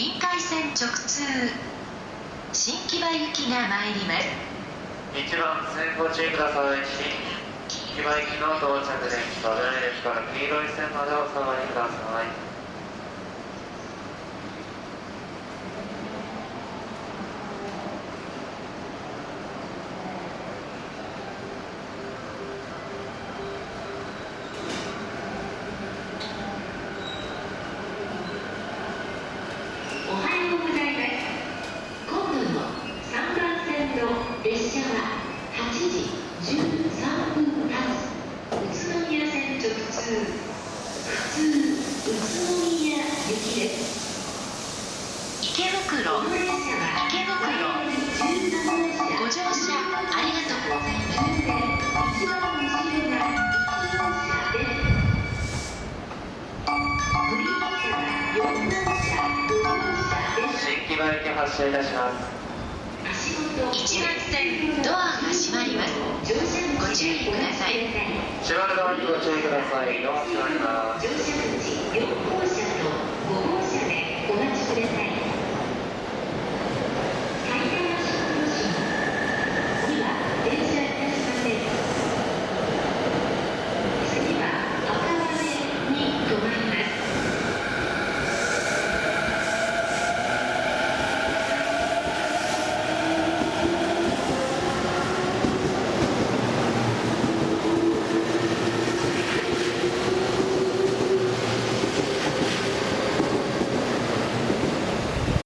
臨海線直通新木場行きが参ります。1番線ご注意ください。新木場行きの到着です。それでは黄色い線までお下がりください。行き発車いたします。足元一番線ドアが閉まります。ご注意ください。閉まる側にご注意ください。ドア閉まります乗車口4